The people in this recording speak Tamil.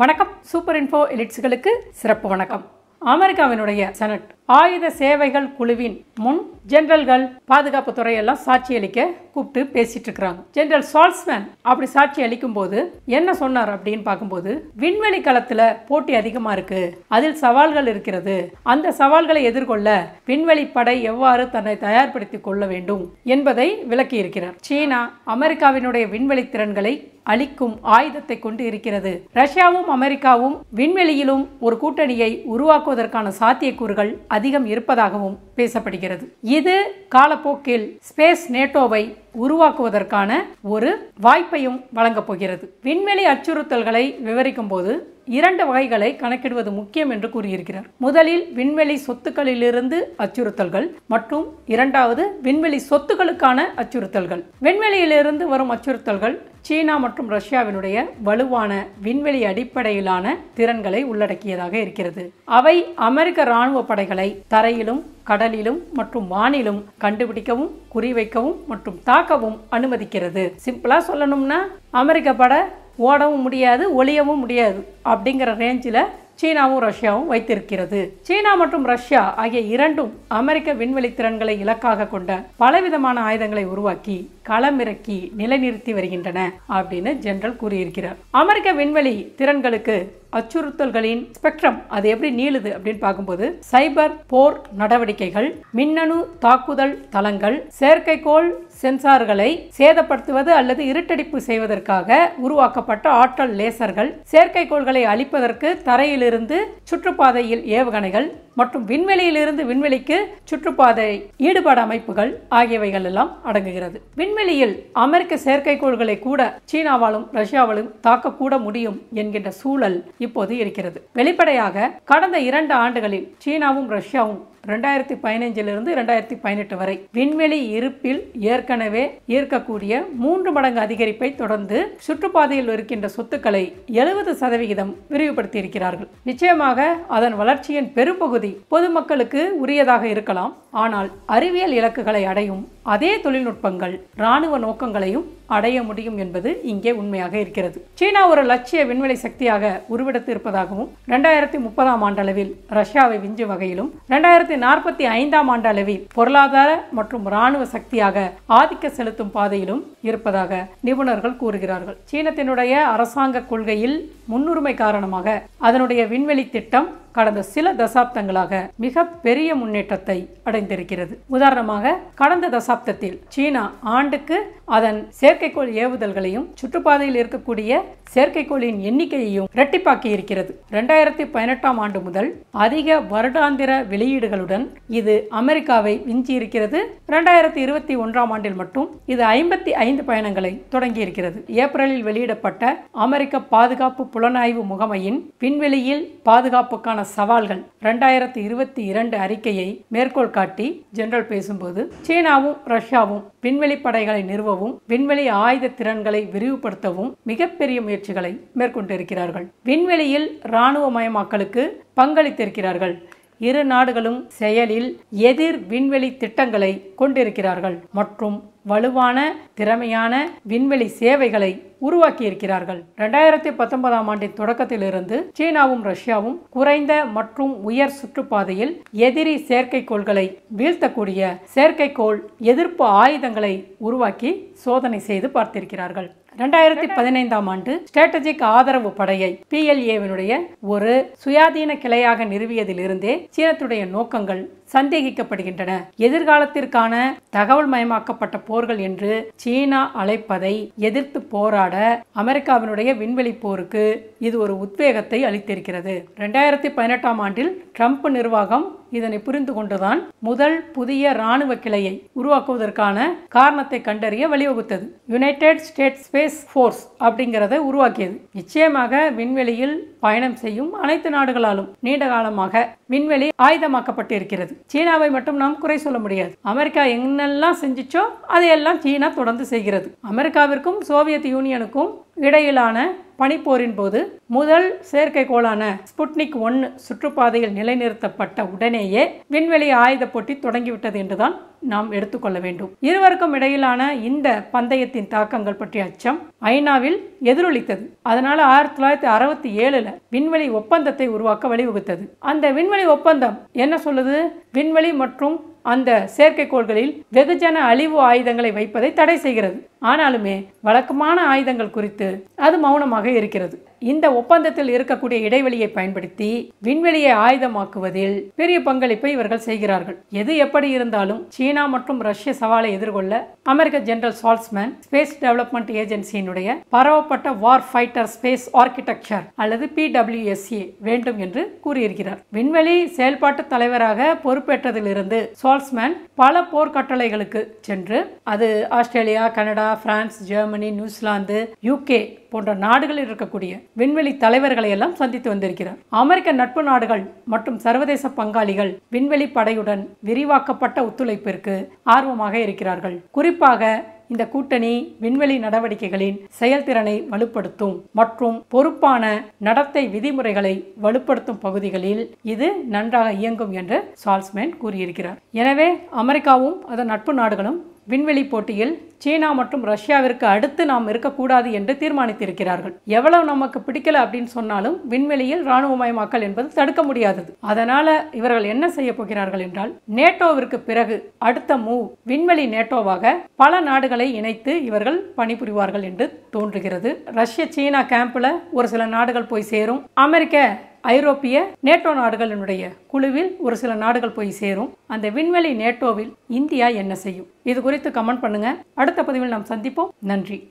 வணக்கம். சூப்பர் இன்ஃபோ எலிட்ஸ்களுக்கு சிறப்பு வணக்கம். அமெரிக்காவினுடைய செனட் ஆயுத சேவைகள் குழுவின் முன் ஜெனரல்கள் பாதுகாப்பு துறையெல்லாம் சாட்சி அளிக்க கூப்பிட்டு பேசிட்டு இருக்கிறாங்க ஜெனரல் சால்ஸ்மேன் அப்படி சாட்சி அளிக்கும் போது என்ன சொன்னார் அப்படின்னு பார்க்கும்போது விண்வெளி களத்துல போட்டி அதிகமா இருக்கு அதில் சவால்கள் இருக்கிறது அந்த சவால்களை எதிர்கொள்ள விண்வெளி படை எவ்வாறு தன்னை தயார்படுத்திக் கொள்ள வேண்டும் என்பதை விளக்கி இருக்கிறார் சீனா அமெரிக்காவினுடைய விண்வெளி திறன்களை அளிக்கும் ஆயுதத்தை கொண்டு இருக்கிறது. ரஷ்யாவும் அமெரிக்காவும் விண்வெளியிலும் ஒரு கூட்டணியை உருவாக்குவதற்கான சாத்தியக்கூறுகள் அதிகம் இருப்பதாகவும் பேசப்படுகிறது. இது காலப்போக்கில் ஸ்பேஸ் நேட்டோவை உருவாக்குவதற்கான ஒரு வாய்ப்பையும் வழங்கப் போகிறது. விண்வெளி அச்சுறுத்தல்களை விவரிக்கும் போது இரண்டு வகைகளை கணக்கிடுவது முக்கியம் என்று கூறியிருக்கிறார். முதலில் விண்வெளி சொத்துக்களிலிருந்து அச்சுறுத்தல்கள் மற்றும் இரண்டாவது விண்வெளி சொத்துக்களுக்கான அச்சுறுத்தல்கள். விண்வெளியிலிருந்து வரும் அச்சுறுத்தல்கள் சீனா மற்றும் ரஷ்யாவினுடைய வலுவான விண்வெளி அடிப்படையிலான திறன்களை உள்ளடக்கியதாக இருக்கிறது. அவை அமெரிக்க இராணுவ படைகளை தரையிலும் கடலிலும் மற்றும் வானிலும் கண்டுபிடிக்கவும் குறிவைக்கவும் மற்றும் தாக்கவும் அனுமதிக்கிறது. சிம்பிளா சொல்லணும்னா அமெரிக்க படை ஓடவும் முடியாது ஒளியவும் முடியாது அப்படிங்கிற ரேஞ்சில் சீனாவும் ரஷ்யாவும் வைத்திருக்கிறது. சீனா மற்றும் ரஷ்யா ஆகிய இரண்டும் அமெரிக்க விண்வெளி திறன்களை இலக்காக கொண்ட பலவிதமான ஆயுதங்களை உருவாக்கி களமிறக்கி நிலைநிறுத்தி வருகின்றன அப்படின்னு ஜெனரல் கூறியிருக்கிறார். அமெரிக்க விண்வெளி திறன்களுக்கு அச்சுறுத்தல்களின் ஸ்பெக்ட்ரம் அது எப்படி நீளுது அப்படின்னு பார்க்கும்போது சைபர் போர் நடவடிக்கைகள் மின்னணு தாக்குதல் தளங்கள் செயற்கைக்கோள் சென்சார்களை சேதப்படுத்துவது அல்லது இருட்டடிப்பு செய்வதற்காக உருவாக்கப்பட்ட ஆற்றல் லேசர்கள் செயற்கைக்கோள்களை அழிப்பதற்கு தரையிலிருந்து சுற்றுப்பாதையில் ஏவுகணைகள் மற்றும் விண்வெளியிலிருந்து விண்வெளிக்கு சுற்றுப்பாதை ஈடுபாடு அமைப்புகள் ஆகியவைகள் எல்லாம் அடங்குகிறது. விண்வெளியில் அமெரிக்க செயற்கைக்கோள்களை கூட சீனாவாலும் ரஷ்யாவாலும் தாக்கக்கூட முடியும் என்கின்ற சூழல் இப்போது இருக்கிறது. வெளிப்படையாக கடந்த இரண்டு ஆண்டுகளில் சீனாவும் ரஷ்யாவும் ரெண்டாயிரத்தி பதினைஞ்சிலிருந்து ரெண்டாயிரத்தி பதினெட்டு வரை. விண்வெளி இருப்பில் ஏற்கனவே ஈர்க்கக்கூடிய மூன்று மடங்கு அதிகரிப்பை தொடர்ந்து சுற்றுப்பாதையில் இருக்கின்ற சொத்துக்களை எழுபது சதவிகிதம் விரிவுபடுத்தி இருக்கிறார்கள் நிச்சயமாக அதன் வளர்ச்சியின் பெரும்பகுதி பொதுமக்களுக்கு உரியதாக இருக்கலாம். ஆனால் அறிவியல் இலக்குகளை அடையும் அதே தொழில்நுட்பங்கள் இராணுவ நோக்கங்களையும் அடைய முடியும் என்பது இங்கே உண்மையாக இருக்கிறது. சீனா ஒரு லட்சிய விண்வெளி சக்தியாக உருவெடுத்து இருப்பதாகவும் இரண்டாயிரத்தி முப்பதாம் ஆண்டளவில் ரஷ்யாவை விஞ்சும் வகையிலும் இரண்டாயிரத்தி நாற்பத்தி ஐந்தாம் ஆண்டளவில் பொருளாதார மற்றும் இராணுவ சக்தியாக ஆதிக்க செலுத்தும் பாதையிலும் இருப்பதாக நிபுணர்கள் கூறுகிறார்கள். சீனத்தினுடைய அரசாங்க கொள்கையில் முன்னுரிமை காரணமாக அதனுடைய விண்வெளி திட்டம் கடந்த சில தசாப்தங்களாக மிக பெரிய முன்னேற்றத்தை அடைந்திருக்கிறது. உதாரணமாக கடந்த தசாப்தத்தில் சீனா ஆண்டுக்கு அதன் செயற்கைக்கோள் ஏவுதல்களையும் சுற்றுப்பாதையில் இருக்கக்கூடிய செயற்கைக்கோளின் எண்ணிக்கையையும் இரட்டிப்பாக்கி இருக்கிறது இரண்டாயிரத்தி பதினெட்டாம் ஆண்டு முதல் அதிக வருடாந்திர வெளியீடுகளுடன் இது அமெரிக்காவை விஞ்சியிருக்கிறது இரண்டாயிரத்தி இருபத்தி ஒன்றாம் ஆண்டில் மட்டும் இது ஐம்பத்தி ஐந்து பயணங்களை தொடங்கி இருக்கிறது ஏப்ரலில் வெளியிடப்பட்ட அமெரிக்க பாதுகாப்பு புலனாய்வு முகமையின் விண்வெளியில் பாதுகாப்புக்கான சவால்கள். இரண்டாயிரத்தி இருபத்தி இரண்டு அறிக்கையை மேற்கோள் காட்டி ஜெனரல் பேசும்போது சீனாவும் ரஷ்யாவும் விண்வெளி படைகளை நிறுவவும் விண்வெளி ஆயுத திறன்களை விரிவுபடுத்தவும் மிகப்பெரிய முயற்சிகளை மேற்கொண்டிருக்கிறார்கள். விண்வெளியில் இராணுவமயமாக்கலுக்கு பங்களித்திருக்கிறார்கள். இரு நாடுகளும் செயலில் எதிர் விண்வெளி திட்டங்களை கொண்டிருக்கிறார்கள் மற்றும் வலுவான திறமையான விண்வெளி சேவைகளை உருவாக்கியிருக்கிறார்கள். ரெண்டாயிரத்தி இரண்டாயிரத்தி பத்தொன்பதாம் ஆண்டின் தொடக்கத்திலிருந்து சீனாவும் ரஷ்யாவும் குறைந்த மற்றும் உயர் சுற்றுப்பாதையில் எதிரி செயற்கைக்கோள்களை வீழ்த்தக்கூடிய செயற்கைக்கோள் எதிர்ப்பு ஆயுதங்களை உருவாக்கி சோதனை செய்து பார்த்திருக்கிறார்கள். ரெண்டாயிரத்தி பதினைந்தாம் ஆண்டு ஸ்ட்ராட்டஜிக் ஆதரவு படையை பிஎல்ஏவினுடைய ஒரு சுயாதீன கிளையாக நிறுவியதிலிருந்தே சீனத்துடைய நோக்கங்கள் சந்தேகிக்கப்படுகின்றன. எதிர்காலத்திற்கான தகவல் மயமாக்கப்பட்ட போர்கள் என்று சீனா அழைப்பதை எதிர்த்து போராட அமெரிக்காவினுடைய விண்வெளி போருக்கு இது ஒரு உத்வேகத்தை அளித்திருக்கிறது. ரெண்டாயிரத்தி பதினெட்டாம் ஆண்டில் ட்ரம்ப் நிர்வாகம் இதனை புரிந்து கொண்டுதான் முதல் புதிய ராணுவ கிளையை உருவாக்குவதற்கான காரணத்தை கண்டறிய வழிவகுத்தது. யுனைடெட் ஸ்டேட் ஸ்பேஸ் ஃபோர்ஸ் அப்படிங்கிறத உருவாக்கியது. நிச்சயமாக விண்வெளியில் பயணம் செய்யும் அனைத்து நாடுகளாலும் நீண்ட காலமாக விண்வெளி ஆயுதமாக்கப்பட்டு இருக்கிறது சீனாவை மட்டும் நாம் குறை சொல்ல முடியாது. அமெரிக்கா என்னெல்லாம் செஞ்சிச்சோ அதையெல்லாம் சீனா தொடர்ந்து செய்கிறது. அமெரிக்காவிற்கும் சோவியத் யூனியனுக்கும் இடையிலான பனிப்போரின் போது முதல் செயற்கைக்கோளான ஸ்புட்னிக் ஒன்று சுற்றுப்பாதையில் நிலைநிறுத்தப்பட்ட உடனேயே விண்வெளி ஆயுத போட்டி தொடங்கிவிட்டது என்றுதான் நாம் எடுத்துக்கொள்ள வேண்டும். இருவருக்கும் இடையிலான இந்த பந்தயத்தின் தாக்கங்கள் பற்றிய அச்சம் ஐநாவில் எதிரொலித்தது. அதனால ஆயிரத்தி தொள்ளாயிரத்தி அறுபத்தி ஏழுல விண்வெளி ஒப்பந்தத்தை உருவாக்க வழிவகுத்தது. அந்த விண்வெளி ஒப்பந்தம் என்ன சொல்லுது? விண்வெளி மற்றும் அந்த செயற்கைக்கோள்களில் வெகுஜன அழிவு ஆயுதங்களை வைப்பதை தடை செய்கிறது. ஆனாலுமே வழக்கமான ஆயுதங்கள் குறித்து அது மௌனமாக இருக்கிறது. இந்த ஒப்பந்தத்தில் இருக்கக்கூடிய இடைவெளியை பயன்படுத்தி விண்வெளியை ஆயுதமாக்குவதில் பெரிய பங்களிப்பை இவர்கள் செய்கிறார்கள். எது எப்படி இருந்தாலும் சீனா மற்றும் ரஷ்ய சவாலை எதிர்கொள்ள அமெரிக்க ஜெனரல் சால்ஸ்மேன் ஸ்பேஸ் டெவலப்மெண்ட் ஏஜென்சியினுடைய பரவப்பட்ட வார் ஃபைட்டர் ஸ்பேஸ் ஆர்கிடெக்சர் அல்லது பிடபிள்யூஎஸ்ஏ வேண்டும் என்று கூறியிருக்கிறார். விண்வெளி செயல்பாட்டு தலைவராக பொறுப்பேற்றதிலிருந்து சால்ஸ்மேன் பல போர்க்கட்டளைகளுக்கு சென்று அது Australia Canada France Germany New Zealand UK போன்ற நாடுகளில் இருக்கக்கூடிய விண்வெளி தலைவர்களை எல்லாம் சந்தித்து வந்திருக்கிறார். அமெரிக்க நட்பு நாடுகள் மற்றும் சர்வதேச பங்காளிகள் விண்வெளி படையுடன் விரிவாக்கப்பட்ட ஒத்துழைப்பிற்கு ஆர்வமாக இருக்கிறார்கள். குறிப்பாக இந்த கூட்டணி விண்வெளி நடவடிக்கைகளின் செயல்திறனை வலுப்படுத்தும் மற்றும் பொறுப்பான நடத்தை விதிமுறைகளை வலுப்படுத்தும் பகுதிகளில் இது நன்றாக இயங்கும் என்று சால்ஸ்மேன் கூறியிருக்கிறார். எனவே அமெரிக்காவும் அதன் நட்பு நாடுகளும் விண்வெளி போட்டியில் சீனா மற்றும் ரஷ்யாவிற்கு அடுத்து நாம் இருக்கக்கூடாது என்று தீர்மானித்திருக்கிறார்கள். எவ்வளவு நமக்கு பிடிக்கல அப்படின்னு சொன்னாலும் விண்வெளியில் இராணுவமயமாக்கல் என்பது தடுக்க முடியாதது. அதனால இவர்கள் என்ன செய்ய போகிறார்கள் என்றால் நேட்டோவிற்கு பிறகு அடுத்த மூவ் விண்வெளி நேட்டோவாக பல நாடுகளை இணைத்து இவர்கள் பணிபுரிவார்கள் என்று தோன்றுகிறது. ரஷ்ய சீனா கேம்ப்ல ஒரு சில நாடுகள் போய் சேரும். அமெரிக்க ஐரோப்பிய நேட்டோ நாடுகளினுடைய குழுவில் ஒரு சில நாடுகள் போய் சேரும். அந்த விண்வெளி நேட்டோவில் இந்தியா என்ன செய்யும்? இது குறித்து கமெண்ட் பண்ணுங்க. அடுத்த பதிவில் நாம் சந்திப்போம். நன்றி.